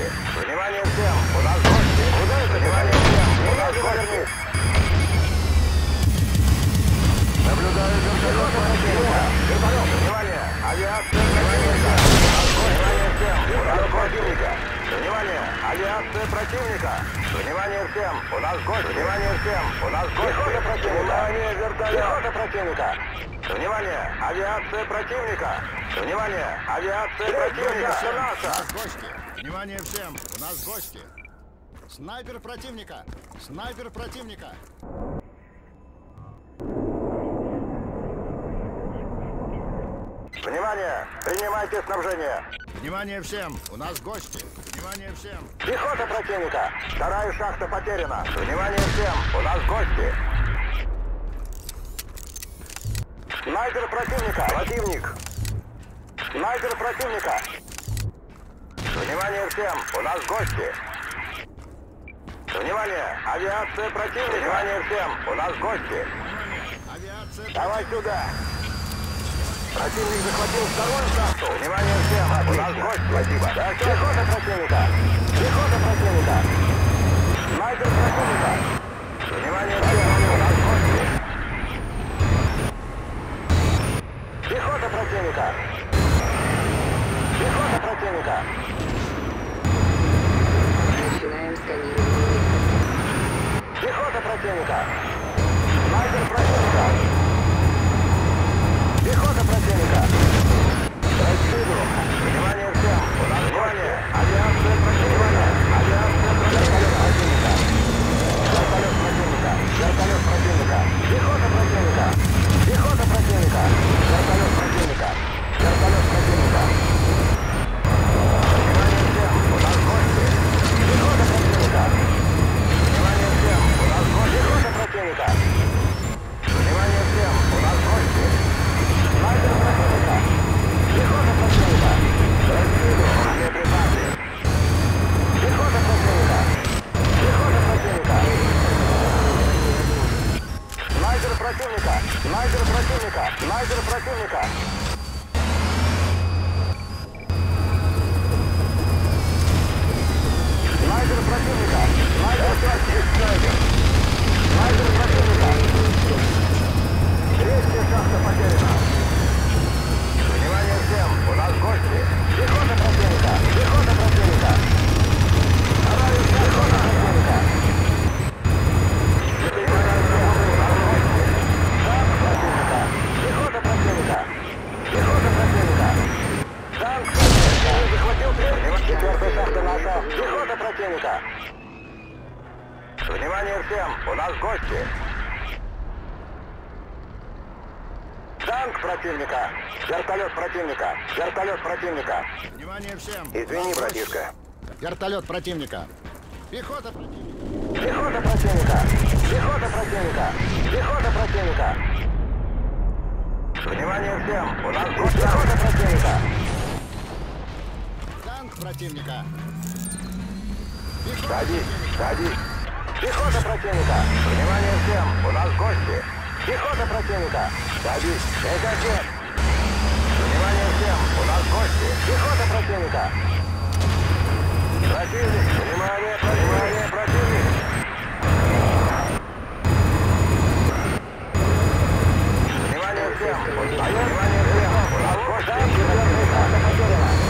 гости! Внимание всем! У нас гости! Куда это? Внимание всем! У нас гости! Наблюдаю вертолет противника! Вертолет! Внимание! Авиация! Внимание всем! Внимание всем! У нас противника! Внимание! Авиация противника! Внимание всем! У нас гость! Внимание всем! У нас гость! Пехота противника! Внимание, вертолет! Пехота противника! Внимание! Авиация противника! Внимание! Авиация противника! Наша! Внимание всем! У нас гости! Снайпер противника! Снайпер противника! Внимание! Принимайте снабжение! Внимание всем! У нас гости! Внимание всем! Пехота противника! Вторая шахта потеряна! Внимание всем! У нас гости! Снайпер противника! Противник! Снайпер противника! Внимание всем! У нас гости! Внимание! Авиация противника! Внимание всем! У нас гости! Авиация Давай сюда! Противник захватил вторую шахту! Внимание всем! У нас гость! Спасибо! Так, пехота противника! Пехота противника! Снайпер противника! Внимание всем! У нас гости! Пехота противника! Пехота противника! Начинаем сканирование. Пехота противника! Снайпер противника! Пехота противника! Рассчитываю! Внимание всем! Внимание! Авиация противника! Авиация противника! Вертолет противника! Вертолет противника! Пехота противника! Пехота противника! Вертолет противника! Вертолет противника! Пехота противника! Внимание Внимание всем! У нас гости! Танк противника! Вертолет противника! Вертолет противника! Внимание всем! Извини, братишка. Вертолет противника! Пехота противника! Пехота противника! Пехота противника! Пехота противника! Внимание всем! У нас гости! Пехота противника! Танк противника! Пехота Садись! Садись! Пехота противника! Внимание всем! У нас гости! Пехота противника! Садись! Это ответ! Внимание всем! У нас гости! Пехота противника! Противник! Внимание! Внимание! Противник! Внимание всем! Внимание всем! У нас гости! Шахта потеряна!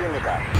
Trinidad.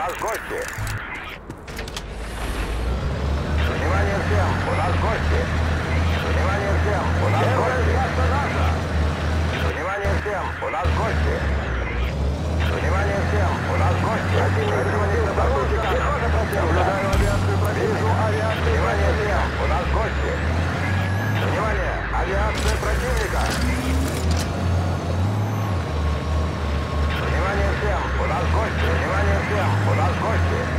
нас гости. Внимание всем, у нас гости. Внимание всем, у нас гости. Внимание всем, у нас гости. Внимание всем, у нас гости. Активное сегодня сотрудника. Наблюдаю авиацию противника. авиацию. Внимание всем, у нас гости. Внимание, авиация противника. Внимание всем, у нас гости. Well, por la suerte.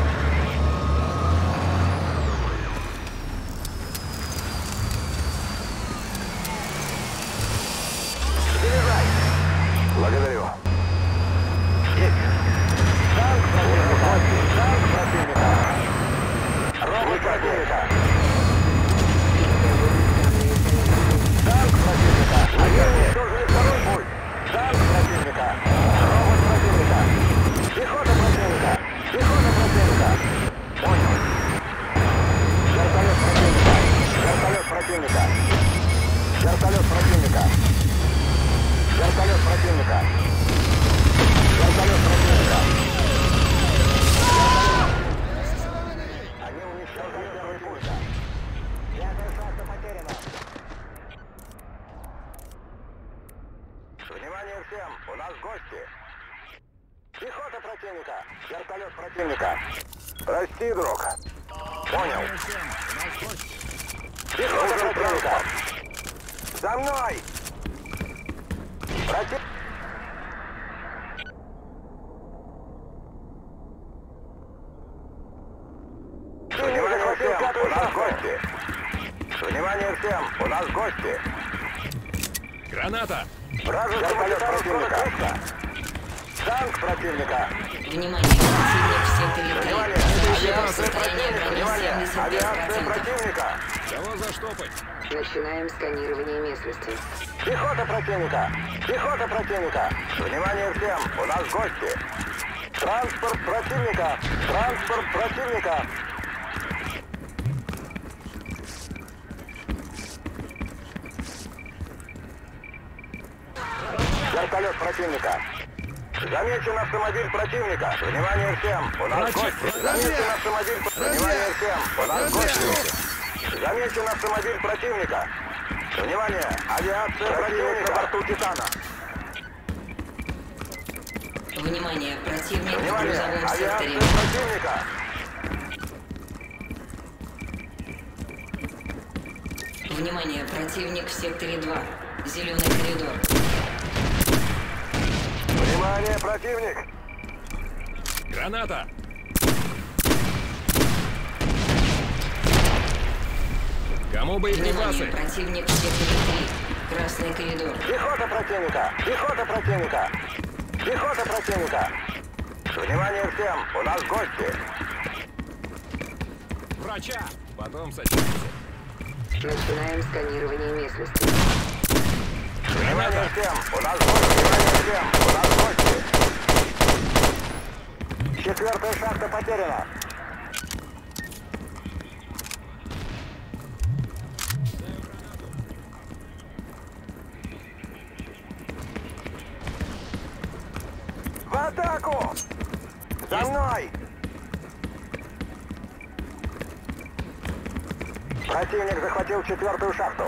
Внимание всем! У нас гости! Граната! Вражеский самолет противника! Танк противника! Внимание! Противник всех долетает! Внимание! Авиация противника! Внимание! Авиация противника! Кого заштопать? Начинаем сканирование местности. Пехота противника! Пехота противника! Внимание всем! У нас гости! Транспорт противника! Транспорт противника! Противника! Замечен автомобиль противника! Внимание всем! У нас гости! Замечен автомобиль... Внимание всем! У нас гости! Замечен автомобиль противника! Внимание! Авиация противника на борту Титана! Внимание, противник в Внимание! грузовом Авиация секторе. противника! Внимание, противник в секторе 2. Зеленый коридор. Внимание, противник! Граната! Кому Внимание, боеприпасы? противник в секторе 3. Красный коридор. Пехота противника! Пехота противника! Пехота противника! Внимание всем! У нас гости! Врача! Потом сочинится. Начинаем сканирование местности. Внимание всем! У нас гости! Внимание всем! У нас гости! Четвертая шахта потеряна! В атаку! За мной! Противник захватил четвертую шахту.